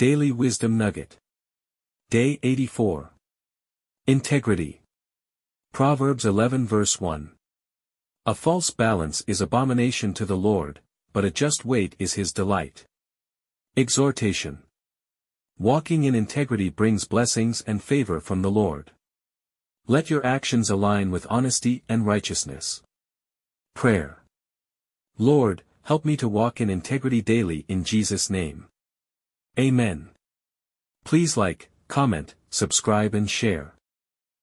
Daily Wisdom Nugget. Day 84. Integrity. Proverbs 11 verse 1. A false balance is abomination to the Lord, but a just weight is his delight. Exhortation. Walking in integrity brings blessings and favor from the Lord. Let your actions align with honesty and righteousness. Prayer. Lord, help me to walk in integrity daily in Jesus' name. Amen. Please like, comment, subscribe and share.